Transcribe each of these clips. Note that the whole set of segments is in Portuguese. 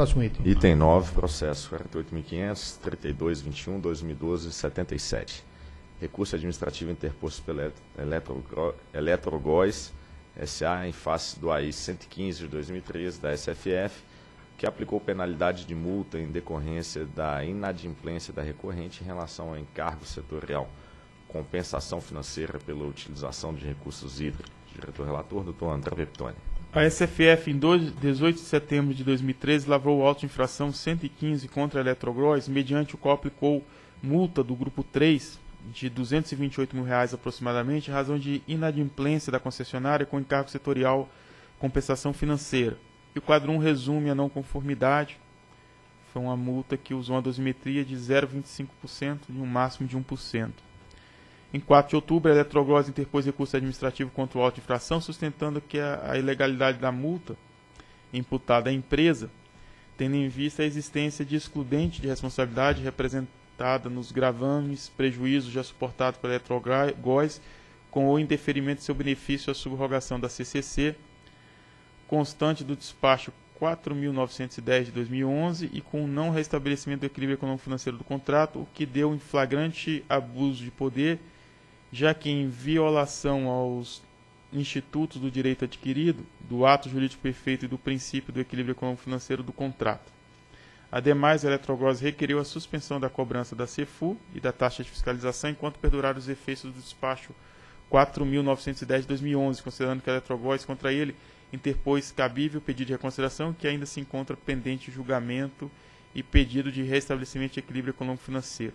Próximo item. Item 9, processo 48.500, 3221, 2012, 77. Recurso administrativo interposto pela Eletrogó- Eletrogóis SA em face do AI 115 de 2013 da SFF, que aplicou penalidade de multa em decorrência da inadimplência da recorrente em relação ao encargo setorial, compensação financeira pela utilização de recursos hídricos. Diretor relator, doutor André Peptoni. A SFF, em 2 18 de setembro de 2013, lavrou o auto de infração 115 contra a Eletrogróis, mediante o qual aplicou multa do grupo 3 de 228 mil reais aproximadamente, em razão de inadimplência da concessionária com encargo setorial compensação financeira. E o quadro 1 resume a não conformidade. Foi uma multa que usou uma dosimetria de 0,25% de um máximo de 1%. Em 4 de outubro, a Eletroglós interpôs recurso administrativo contra o auto de infração, sustentando que a, a ilegalidade da multa imputada à empresa, tendo em vista a existência de excludente de responsabilidade representada nos gravames, prejuízos já suportados pela Eletrogós, com o indeferimento de seu benefício à subrogação da CCC, constante do despacho 4.910 de 2011 e com o não restabelecimento do equilíbrio econômico-financeiro do contrato, o que deu em flagrante abuso de poder, já que em violação aos institutos do direito adquirido, do ato jurídico perfeito e do princípio do equilíbrio econômico-financeiro do contrato. Ademais, a Eletrogás requeriu a suspensão da cobrança da CEFU e da taxa de fiscalização enquanto perdurar os efeitos do despacho 4.910 de 2011, considerando que a Eletrogás contra ele interpôs cabível pedido de reconsideração que ainda se encontra pendente de julgamento e pedido de restabelecimento de equilíbrio econômico-financeiro.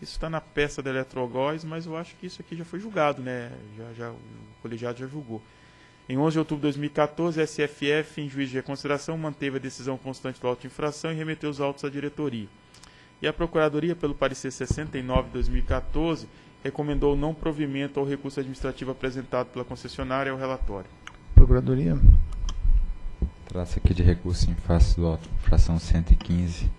Isso está na peça da Eletrogás, mas eu acho que isso aqui já foi julgado, né? Já, já, o colegiado já julgou. Em 11 de outubro de 2014, a SFF, em juízo de reconsideração, manteve a decisão constante do auto de infração e remeteu os autos à diretoria. E a Procuradoria, pelo parecer 69 de 2014, recomendou o não provimento ao recurso administrativo apresentado pela concessionária ao relatório. Procuradoria. Trata-se aqui de recurso em face do auto de infração 115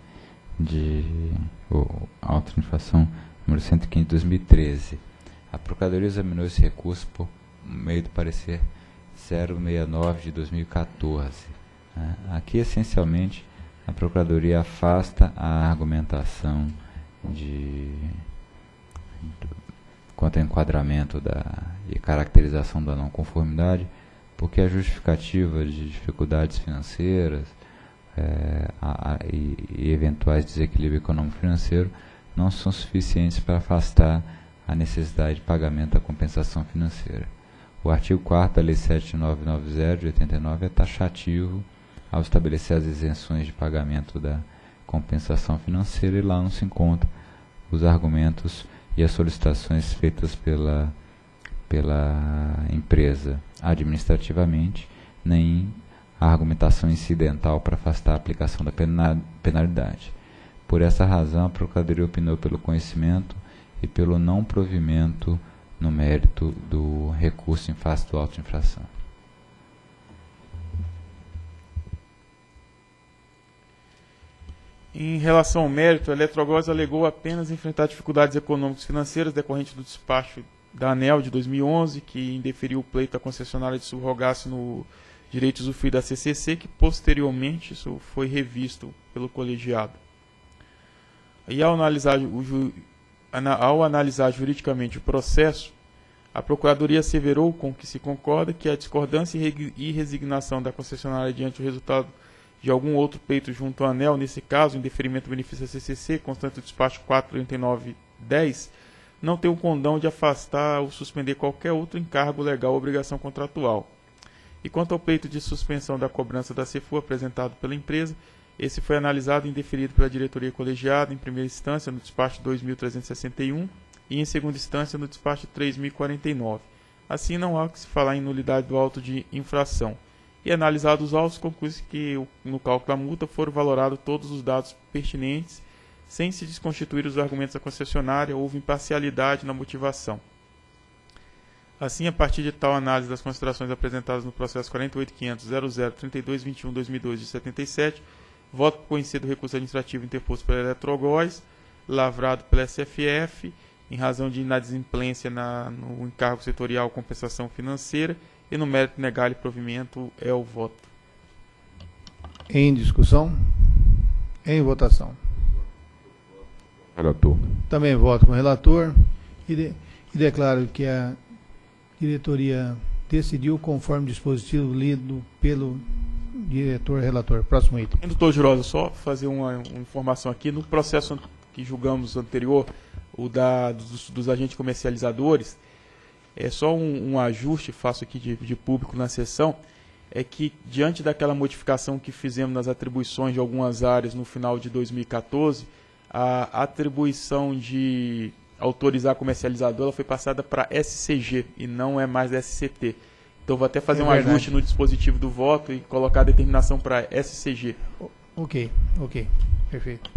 de o auto de infração número 115 de 2013. A Procuradoria examinou esse recurso por meio do parecer 069 de 2014. né? Aqui, essencialmente, a Procuradoria afasta a argumentação de quanto ao enquadramento da, e caracterização da não conformidade, porque a justificativa de dificuldades financeiras eh, a- a- e, e eventuais desequilíbrio econômico financeiro não são suficientes para afastar a necessidade de pagamento da compensação financeira. O artigo 4 da Lei 7990 de 89 é taxativo ao estabelecer as isenções de pagamento da compensação financeira e lá não se encontram os argumentos e as solicitações feitas pela, pela empresa administrativamente, nem a argumentação incidental para afastar a aplicação da pena- penalidade. Por essa razão, a Procuradoria opinou pelo conhecimento e pelo não provimento no mérito do recurso em face do auto de infração. Em relação ao mérito, a Eletrogás alegou apenas enfrentar dificuldades econômicas e financeiras decorrentes do despacho da ANEL de 2011, que indeferiu o pleito da concessionária de subrogasse no direito de usufruir da CCC, que posteriormente isso foi revisto pelo colegiado. E ao analisar, o ju- ao analisar juridicamente o processo, a Procuradoria asseverou com que se concorda que a discordância e resignação da concessionária diante do resultado de algum outro pleito junto à ANEL, nesse caso, em deferimento do benefício da CCC, constante do despacho 43910, não tem o condão de afastar ou suspender qualquer outro encargo legal ou obrigação contratual. E quanto ao pleito de suspensão da cobrança da CEFU apresentado pela empresa, esse foi analisado e indeferido pela diretoria colegiada em primeira instância no despacho 2361 e em segunda instância no despacho 3049. Assim, não há que se falar em nulidade do auto de infração. E analisados os autos, conclui-se que no cálculo da multa foram valorados todos os dados pertinentes, sem se desconstituir os argumentos da concessionária, houve imparcialidade na motivação. Assim, a partir de tal análise das considerações apresentadas no processo 48.500.00.3221.2002 de 77, voto por conhecer do recurso administrativo interposto pela Eletrogós, lavrado pela SFF, em razão de inadimplência na, no encargo setorial compensação financeira, e no mérito negar-lhe provimento é o voto. Em discussão? Em votação. Relator. Também voto com o relator e, de, e declaro que a diretoria decidiu conforme dispositivo lido pelo diretor relator. Próximo item. Doutor Girosa, só fazer uma, uma, informação aqui. No processo que julgamos anterior, o da, dos, dos agentes comercializadores, é só um, um ajuste, faço aqui de, de, público na sessão, é que diante daquela modificação que fizemos nas atribuições de algumas áreas no final de 2014, a atribuição de autorizar a comercializadora foi passada para SCG e não é mais SCT. Então vou até fazer é um verdade. ajuste no dispositivo do voto e colocar a determinação para SCG. Ok, ok, perfeito.